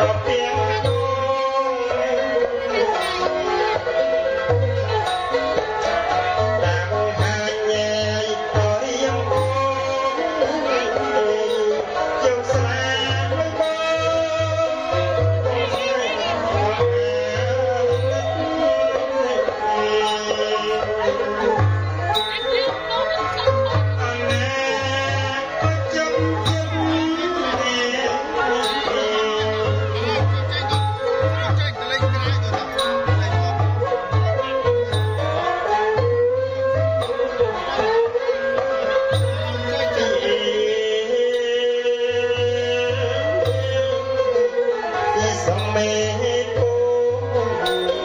Thank you. mẹ cô.